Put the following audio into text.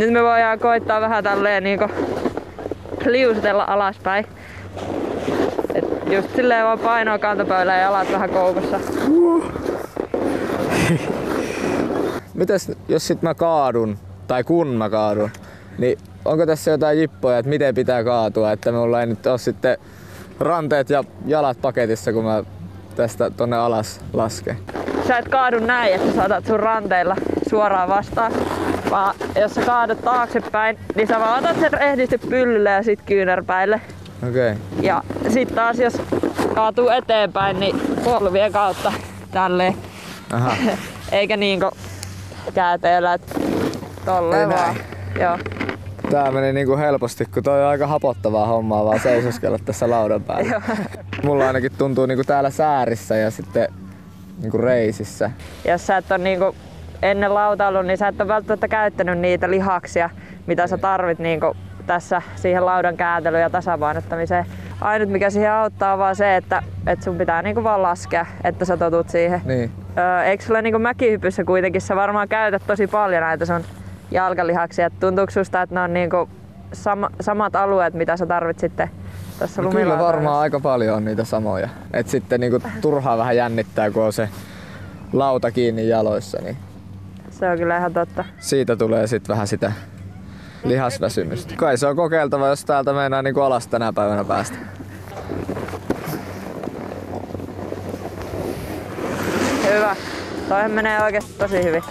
Nyt me voidaan koittaa vähän tälleen niinku liusutella alaspäin. Et just silleen vaan painoa kantapöydällä ja jalat vähän koukussa. Mites jos sit mä kaadun, tai kun mä kaadun, niin onko tässä jotain jippoja, että miten pitää kaatua, että mulla ei nyt ole sitten ranteet ja jalat paketissa, kun mä tästä tonne alas lasken. Sä et kaadu näin, että sä otat sun ranteilla suoraan vastaan, vaan jos sä kaadut taaksepäin, niin sä vaan otat sen rehdisti pyllylle ja sit kyynärpäille. Okei. Okay. Ja sit taas jos kaatuu eteenpäin, niin polvien kautta tälleen. Aha. Eikä niinku käteellä, että tolleen Ei vaan. näin. Joo. Tää meni niinku helposti, kun toi on aika hapottavaa hommaa vaan seisoskella tässä laudan päällä. Mulla ainakin tuntuu niinku täällä säärissä ja sitten niinku reisissä. Jos sä et ole niinku ennen lautailu, niin sä et ole välttämättä käyttänyt niitä lihaksia, mitä sä tarvit niinku tässä siihen laudan kääntelyyn ja tasapainottamiseen. Ainut mikä siihen auttaa on vaan se, että, että sun pitää niinku vaan laskea, että sä totut siihen. Niin. Öö, eikö sulla niinku mäkihypyssä kuitenkin sä varmaan käytät tosi paljon näitä sun jalkalihaksia. Et Tuntuuko susta, että ne on niinku sama, samat alueet, mitä sä tarvit sitten tuossa No kyllä varmaan aika paljon on niitä samoja. Et sitten niinku turhaa vähän jännittää, kun on se lauta kiinni jaloissa, niin Se on kyllä ihan totta. siitä tulee sitten vähän sitä lihasväsymystä. Kai se on kokeiltava, jos täältä meinaa niinku alas tänä päivänä päästä. Hyvä. Toihan menee oikeasti tosi hyvin.